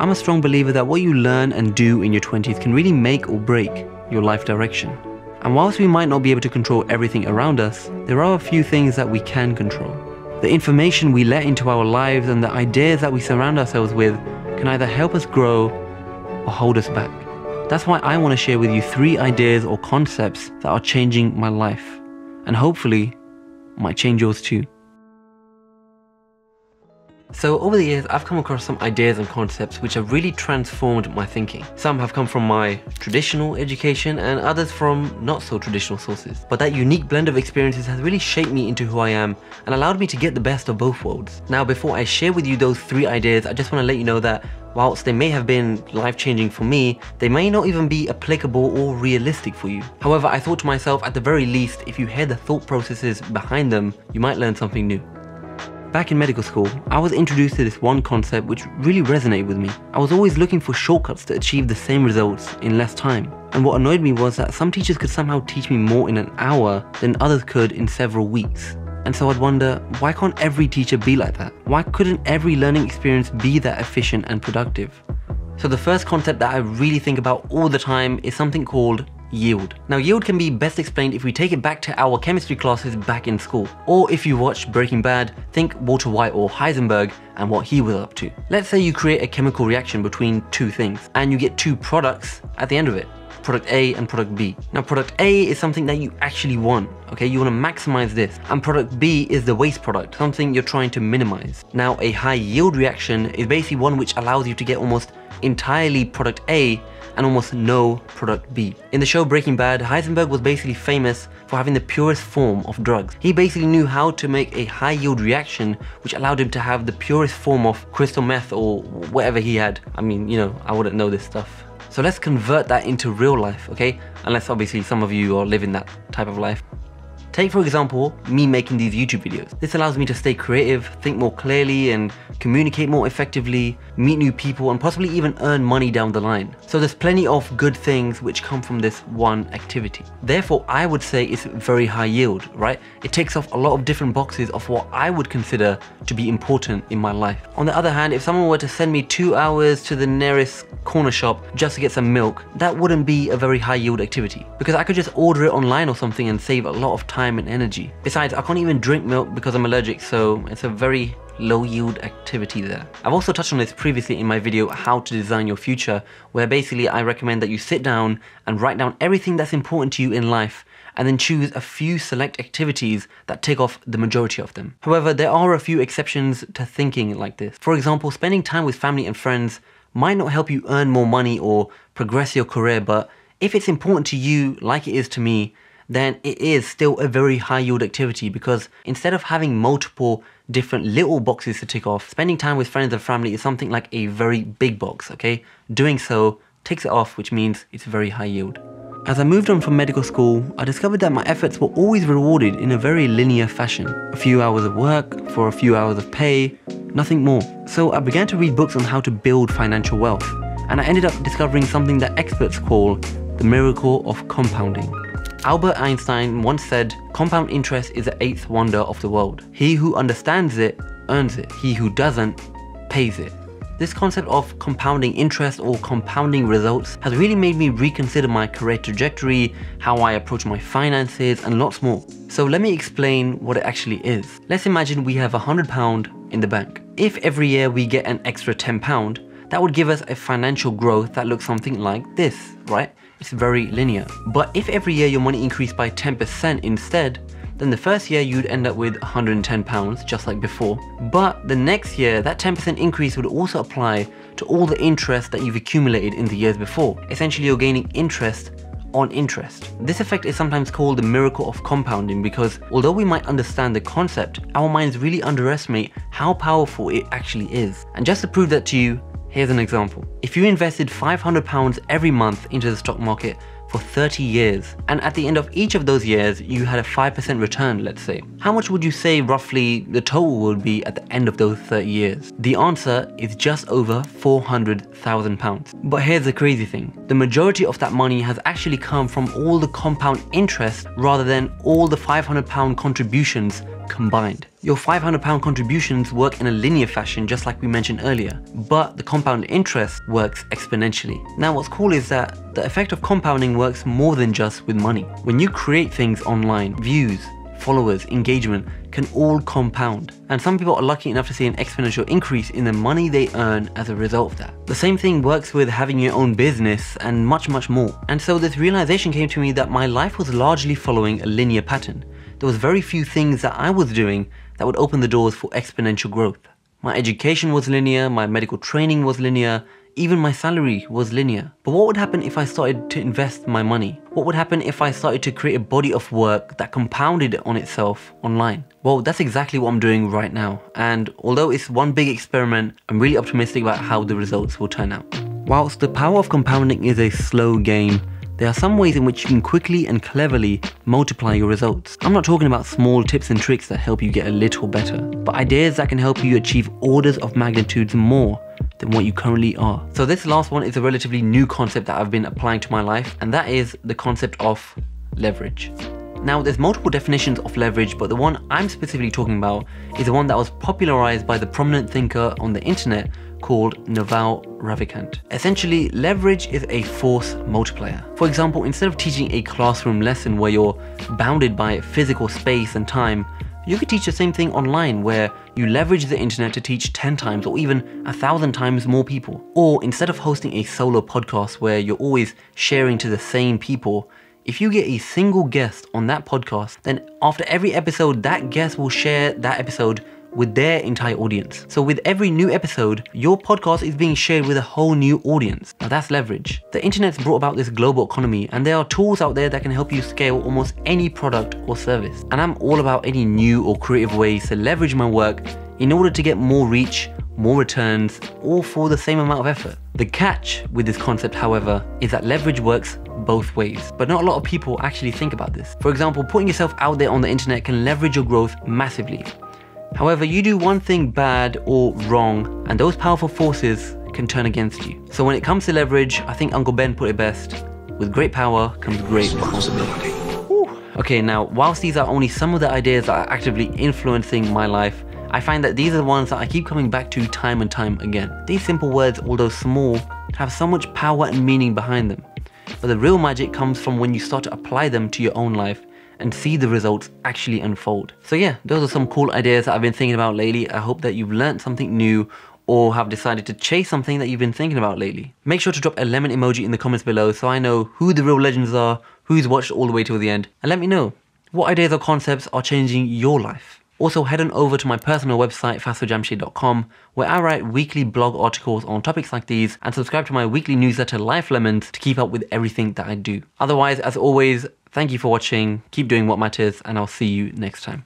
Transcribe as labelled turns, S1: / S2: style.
S1: I'm a strong believer that what you learn and do in your 20s can really make or break your life direction. And whilst we might not be able to control everything around us, there are a few things that we can control. The information we let into our lives and the ideas that we surround ourselves with can either help us grow or hold us back. That's why I want to share with you three ideas or concepts that are changing my life and hopefully might change yours too. So over the years, I've come across some ideas and concepts which have really transformed my thinking. Some have come from my traditional education and others from not so traditional sources. But that unique blend of experiences has really shaped me into who I am and allowed me to get the best of both worlds. Now before I share with you those three ideas, I just want to let you know that whilst they may have been life-changing for me, they may not even be applicable or realistic for you. However, I thought to myself, at the very least, if you hear the thought processes behind them, you might learn something new. Back in medical school, I was introduced to this one concept which really resonated with me. I was always looking for shortcuts to achieve the same results in less time. And what annoyed me was that some teachers could somehow teach me more in an hour than others could in several weeks. And so I'd wonder, why can't every teacher be like that? Why couldn't every learning experience be that efficient and productive? So the first concept that I really think about all the time is something called yield. Now yield can be best explained if we take it back to our chemistry classes back in school. Or if you watched Breaking Bad, think Walter White or Heisenberg and what he was up to. Let's say you create a chemical reaction between two things and you get two products at the end of it product A and product B. Now product A is something that you actually want, okay? You wanna maximize this. And product B is the waste product, something you're trying to minimize. Now a high yield reaction is basically one which allows you to get almost entirely product A and almost no product B. In the show Breaking Bad, Heisenberg was basically famous for having the purest form of drugs. He basically knew how to make a high yield reaction which allowed him to have the purest form of crystal meth or whatever he had. I mean, you know, I wouldn't know this stuff. So let's convert that into real life, okay? Unless obviously some of you are living that type of life. Take for example, me making these YouTube videos. This allows me to stay creative, think more clearly and communicate more effectively, meet new people and possibly even earn money down the line. So there's plenty of good things which come from this one activity. Therefore, I would say it's very high yield, right? It takes off a lot of different boxes of what I would consider to be important in my life. On the other hand, if someone were to send me two hours to the nearest corner shop just to get some milk, that wouldn't be a very high yield activity because I could just order it online or something and save a lot of time time and energy. Besides, I can't even drink milk because I'm allergic, so it's a very low yield activity there. I've also touched on this previously in my video how to design your future where basically I recommend that you sit down and write down everything that's important to you in life and then choose a few select activities that take off the majority of them. However, there are a few exceptions to thinking like this. For example, spending time with family and friends might not help you earn more money or progress your career, but if it's important to you like it is to me, then it is still a very high yield activity because instead of having multiple different little boxes to tick off, spending time with friends and family is something like a very big box, okay? Doing so takes it off, which means it's very high yield. As I moved on from medical school, I discovered that my efforts were always rewarded in a very linear fashion. A few hours of work for a few hours of pay, nothing more. So I began to read books on how to build financial wealth, and I ended up discovering something that experts call the miracle of compounding. Albert Einstein once said, compound interest is the eighth wonder of the world. He who understands it earns it. He who doesn't pays it. This concept of compounding interest or compounding results has really made me reconsider my career trajectory, how I approach my finances and lots more. So let me explain what it actually is. Let's imagine we have a hundred pound in the bank. If every year we get an extra 10 pound, that would give us a financial growth that looks something like this, right? It's very linear. But if every year your money increased by 10% instead, then the first year you'd end up with 110 pounds, just like before. But the next year, that 10% increase would also apply to all the interest that you've accumulated in the years before. Essentially, you're gaining interest on interest. This effect is sometimes called the miracle of compounding because although we might understand the concept, our minds really underestimate how powerful it actually is. And just to prove that to you, Here's an example. If you invested £500 every month into the stock market for 30 years, and at the end of each of those years, you had a 5% return, let's say, how much would you say roughly the total would be at the end of those 30 years? The answer is just over £400,000. But here's the crazy thing. The majority of that money has actually come from all the compound interest rather than all the £500 contributions combined. Your £500 contributions work in a linear fashion just like we mentioned earlier, but the compound interest works exponentially. Now what's cool is that the effect of compounding works more than just with money. When you create things online, views, followers, engagement can all compound. And some people are lucky enough to see an exponential increase in the money they earn as a result of that. The same thing works with having your own business and much, much more. And so this realization came to me that my life was largely following a linear pattern. There was very few things that I was doing that would open the doors for exponential growth. My education was linear, my medical training was linear, even my salary was linear. But what would happen if I started to invest my money? What would happen if I started to create a body of work that compounded on itself online? Well, that's exactly what I'm doing right now. And although it's one big experiment, I'm really optimistic about how the results will turn out. Whilst the power of compounding is a slow game, there are some ways in which you can quickly and cleverly multiply your results. I'm not talking about small tips and tricks that help you get a little better, but ideas that can help you achieve orders of magnitudes more than what you currently are. So this last one is a relatively new concept that I've been applying to my life, and that is the concept of leverage. Now, there's multiple definitions of leverage, but the one I'm specifically talking about is the one that was popularized by the prominent thinker on the internet called Naval Ravikant. Essentially, leverage is a force multiplier. For example, instead of teaching a classroom lesson where you're bounded by physical space and time, you could teach the same thing online where you leverage the internet to teach 10 times or even a thousand times more people. Or instead of hosting a solo podcast where you're always sharing to the same people, if you get a single guest on that podcast, then after every episode, that guest will share that episode with their entire audience. So with every new episode, your podcast is being shared with a whole new audience. Now that's leverage. The internet's brought about this global economy and there are tools out there that can help you scale almost any product or service. And I'm all about any new or creative ways to leverage my work in order to get more reach, more returns, all for the same amount of effort. The catch with this concept, however, is that leverage works both ways, but not a lot of people actually think about this. For example, putting yourself out there on the internet can leverage your growth massively. However, you do one thing bad or wrong, and those powerful forces can turn against you. So when it comes to leverage, I think Uncle Ben put it best. With great power comes great responsibility. Okay, now, whilst these are only some of the ideas that are actively influencing my life, I find that these are the ones that I keep coming back to time and time again. These simple words, although small, have so much power and meaning behind them. But the real magic comes from when you start to apply them to your own life and see the results actually unfold. So yeah, those are some cool ideas that I've been thinking about lately. I hope that you've learned something new or have decided to chase something that you've been thinking about lately. Make sure to drop a lemon emoji in the comments below so I know who the real legends are, who's watched all the way till the end, and let me know what ideas or concepts are changing your life. Also, head on over to my personal website, faisaljamshaid.com, where I write weekly blog articles on topics like these, and subscribe to my weekly newsletter, Life Lemons, to keep up with everything that I do. Otherwise, as always, thank you for watching, keep doing what matters, and I'll see you next time.